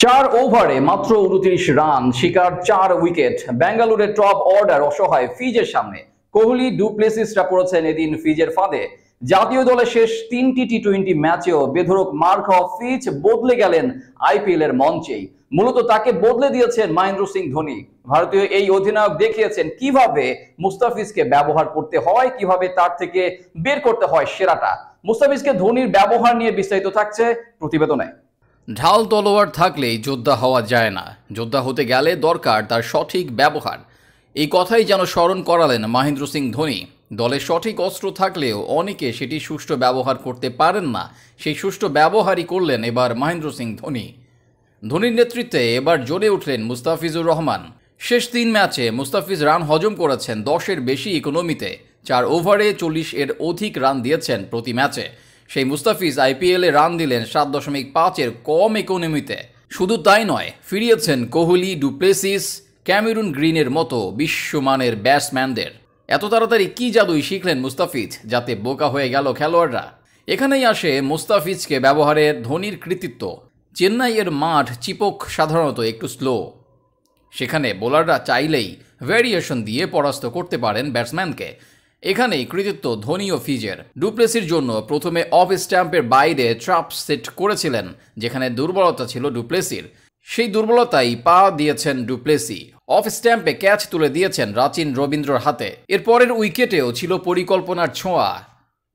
চার ওভারে মাত্র উনত্রিশ রান, শিকার চার উইকেট। বেঙ্গালুরের টপ অর্ডার অসহায় ফিজের সামনে। কোহলি ডুপ্লেসিসরা পড়েছেন এদিন ফিজের ফাঁদে। জাতীয় দলের শেষ তিনটি টি টোয়েন্টি ম্যাচেও বেধরক মার খাওয়া ফিচ বদলে গেলেন আইপিএল এর মঞ্চেই। মূলত তাকে বদলে দিয়েছেন মহেন্দ্র সিং ধোনি। ভারতীয় এই অধিনায়ক দেখিয়েছেন কীভাবে মুস্তাফিজকে ব্যবহার করতে হয়, কীভাবে তার থেকে বের করতে হয় সেরাটা। মুস্তাফিজকে ধোনির ব্যবহার নিয়ে বিস্তারিত থাকছে প্রতিবেদনে। ঢাল তলোয়ার থাকলেই যোদ্ধা হওয়া যায় না। যোদ্ধা হতে গেলে দরকার তার সঠিক ব্যবহার। এই কথাই যেন স্মরণ করালেন মহেন্দ্র সিং ধোনি। দলের সঠিক অস্ত্র থাকলেও অনেকে সেটি সুষ্ঠু ব্যবহার করতে পারেন না। সেই সুষ্ঠু ব্যবহারই করলেন এবার মহেন্দ্র সিং ধোনি। ধোনির নেতৃত্বে এবার জ্বলে উঠলেন মুস্তাফিজুর রহমান। শেষ তিন ম্যাচে মুস্তাফিজ রান হজম করেছেন দশের বেশি ইকোনমিতে, চার ওভারে চল্লিশ এর অধিক রান দিয়েছেন প্রতি ম্যাচে। সেই মুস্তাফিজ আইপিএলে রান দিলেন সাত দশমিক পাঁচের কম ইকোনমিতে শুধু তাই নয়, ফিরিয়েছেন কোহলি, ডুপ্লেসিস, ক্যামেরুন গ্রিনের মতো বিশ্বমানের ব্যাটসম্যানদের। এত তাড়াতাড়ি কি জাদুই শিখলেন মুস্তাফিজ, যাতে বোকা হয়ে গেল খেলোয়াড়রা? এখানেই আসে মুস্তাফিজকে ব্যবহারের ধোনির কৃতিত্ব। চেন্নাইয়ের মাঠ চিপক সাধারণত একটু স্লো সেখানে বোলাররা চাইলেই ভ্যারিয়েশন দিয়ে পরাস্ত করতে পারেন ব্যাটসম্যানকে। এখানেই কৃতিত্ব ধোনি ও ফিজের। ডুপ্লেসির জন্য প্রথমে অফ স্ট্যাম্পের বাইরে ট্রাপ সেট করেছিলেন, যেখানে দুর্বলতা ছিল ডুপ্লেসির। সেই দুর্বলতাই পা দিয়েছেন ডুপ্লেসি। অফ স্ট্যাম্পে ক্যাচ তুলে দিয়েছেন রাচিন রবীন্দ্রর হাতে। এরপরের উইকেটেও ছিল পরিকল্পনার ছোঁয়া।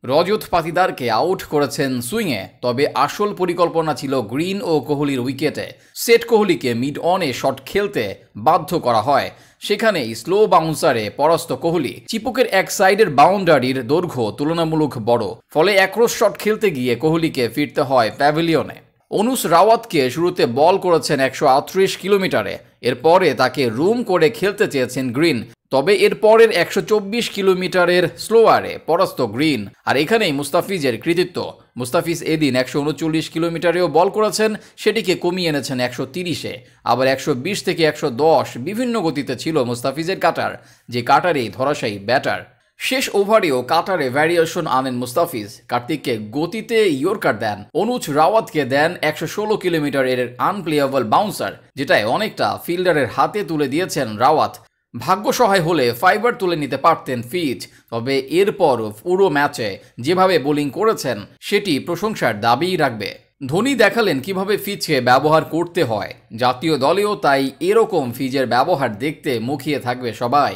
রজত পাতিদারকে আউট করেছেন সুইংয়ে, তবে আসল পরিকল্পনা ছিল গ্রিন ও কোহলির উইকেটে। সেট কোহলিকে মিড অনে শট খেলতে বাধ্য করা হয়। সেখানেই স্লো বাউন্সারে পরাস্ত কোহলি। চিপুকের এক সাইডের বাউন্ডারির দৈর্ঘ্য তুলনামূলক বড়, ফলে একরোশ শট খেলতে গিয়ে কোহলিকে ফিরতে হয় প্যাভিলিয়নে। অনুস রাওয়াতকে শুরুতে বল করেছেন একশো আটত্রিশ কিলোমিটারে। এরপরে তাকে রুম করে খেলতে চেয়েছেন গ্রিন। তবে এর পরের একশো চব্বিশ কিলোমিটারের স্লোয়ারে পরাস্ত গ্রিন। আর এখানেই মুস্তাফিজের কৃতিত্ব। মুস্তাফিজ এদিন একশো উনচল্লিশ কিলোমিটারেও বল করেছেন, সেটিকে কমিয়ে এনেছেন একশো তিরিশে। আবার একশো বিশ থেকে একশো দশ বিভিন্ন গতিতে ছিল মুস্তাফিজের কাটার, যে কাটারেই ধরাশায়ী ব্যাটার। শেষ ওভারেও কাটারে ভ্যারিয়েশন আনেন মুস্তাফিজ। কার্তিককে গতিতে ইয়র্কার দেন। অনুজ রাওয়াতকে দেন একশো ষোলো কিলোমিটারের আনপ্লেয়েবল বাউন্সার, যেটায় অনেকটা ফিল্ডারের হাতে তুলে দিয়েছেন রাওয়াত। ভাগ্য সহায় হলে ফাইবার তুলে নিতে পারতেন ফিচ, তবে এরপর পুরো ম্যাচে যেভাবে বোলিং করেছেন, সেটি প্রশংসার দাবিই রাখবে। ধোনি দেখালেন কীভাবে ফিচকে ব্যবহার করতে হয়। জাতীয় দলেও তাই এরকম ফিজের ব্যবহার দেখতে মুখিয়ে থাকবে সবাই।